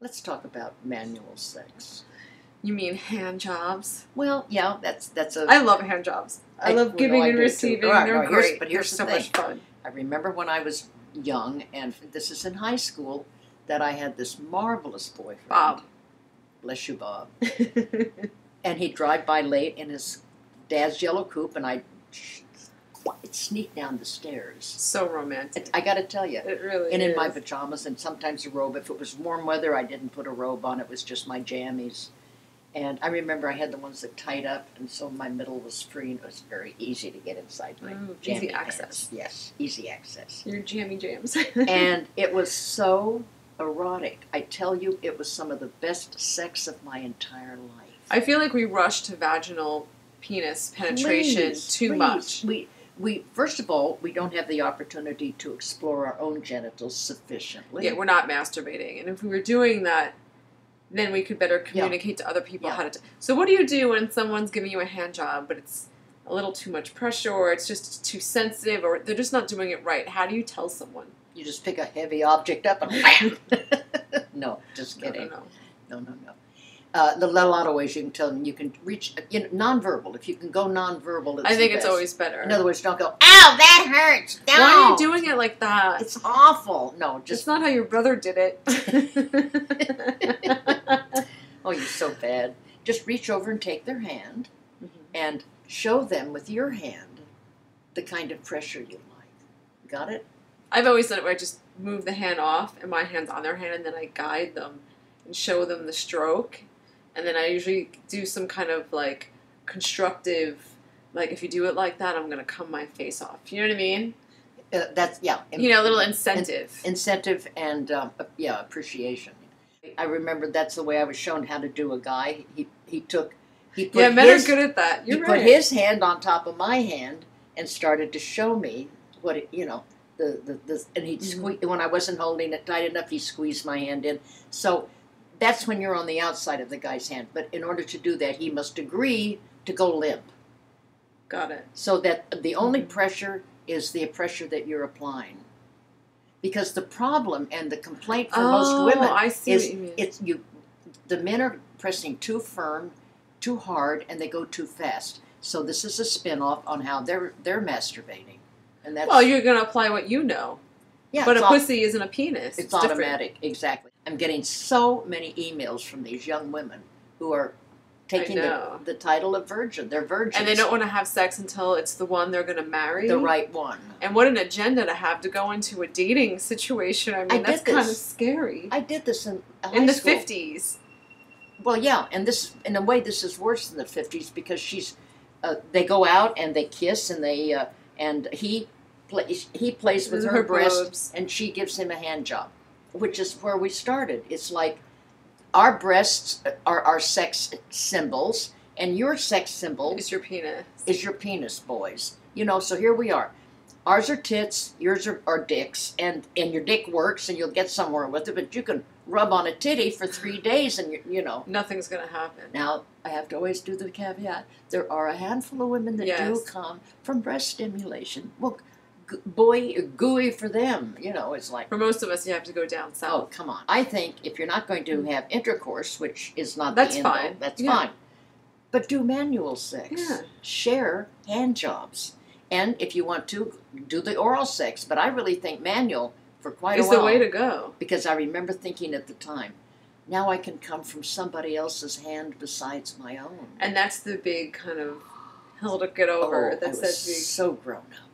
Let's talk about manual sex. You mean hand jobs? Well, yeah, that's that's a. I love hand jobs. I, I- love giving and receiving. Right, They're no, here's- great. but here's They're so much fun. I remember when I was young, and this is in high school, that I had this marvelous boyfriend. Bob. Bless you, Bob. And he'd drive by late in his dad's yellow coupe, and I'd sneak down the stairs. so romantic. I got to tell you, It really and in is. my pajamas and sometimes a robe. If it was warm weather, I didn't put a robe on. It was just my jammies. And I remember I had the ones that tied up, and so my middle was free, and it was very easy to get inside my mm, jammy easy pants. access. Yes, easy access. Your jammy jams. and it was so erotic. I tell you, it was some of the best sex of my entire life. I feel like we rush to vaginal penis penetration Please, too please. much. We we first of all, we don't have the opportunity to explore our own genitals sufficiently. Yeah, we're not masturbating, and if we were doing that, then we could better communicate to other people Yeah. how to. T- so, what do you do when someone's giving you a hand job, but it's a little too much pressure, or it's just too sensitive, or they're just not doing it right? How do you tell someone? You just pick a heavy object up and wham. no, just No, no, kidding. no. No, no, no. Uh, the a lot of ways you can tell them. You can reach you know, nonverbal. If you can go nonverbal, it's I think it's best. always better. In other words, don't go. Ow, that hurts. Don't. Why are you doing it like that? It's awful. No, It's just not how your brother did it. oh, you're so bad. Just reach over and take their hand Mhm. and show them with your hand the kind of pressure you like. Got it? I've always done it where I just move the hand off and my hand's on their hand and then I guide them and show them the stroke. And then I usually do some kind of like constructive, like if you do it like that, I'm going to come my face off. You know what I mean? Uh, that's yeah. You know, a little incentive. incentive and um, yeah appreciation. I remember that's the way I was shown how to do a guy. He he took he put yeah, men his, are good at that. You're put right. his hand on top of my hand and started to show me what it, you know the the, the and he Mhm. sque- when I wasn't holding it tight enough he squeezed my hand in. So that's when you're on the outside of the guy's hand. But in order to do that, he must agree to go limp. Got it. So that the only pressure is the pressure that you're applying. Because the problem and the complaint for oh, most women I see is you it's you the men are pressing too firm, too hard, and they go too fast. So this is a spin off on how they're they're masturbating. And that's well, you're going to apply what you know. Yeah, but a au- pussy isn't a penis. it's, different. automatic, exactly. I'm getting so many emails from these young women who are taking the, the title of virgin. They're virgins. And they don't want to have sex until it's the one they're going to marry. the right one. And what an agenda to have to go into a dating situation. I mean, I that's kind of scary. I did this in In the school. 50s. Well, yeah, and this in a way this is worse than the fifties because she's uh, they go out and they kiss and they uh, and he he plays with her, Her breast boobs. and she gives him a hand job, which is where we started. It's like our breasts uh, are our sex symbols and your sex symbol Is your penis. is your penis, boys. You know, so here we are. Ours are tits, yours are, are dicks, and, and your dick works and you'll get somewhere with it, but you can rub on a titty for three days and you, you know. Nothing's going to happen. Now, I have to always do the caveat. There are a handful of women that do come from breast stimulation. Well, boy, gooey for them. You know, it's like, For most of us, you have to go down south. oh, come on. I think if you're not going to mm. have intercourse, which is not That's the end all, fine. that's Yeah. fine. But do manual sex. Yeah. Share hand jobs. And if you want to, do the oral sex. But I really think manual for quite Is a while. Is the way to go. because I remember thinking at the time, now I can come from somebody else's hand besides my own. And that's the big kind of hill to get over oh, that I was says we so grown up.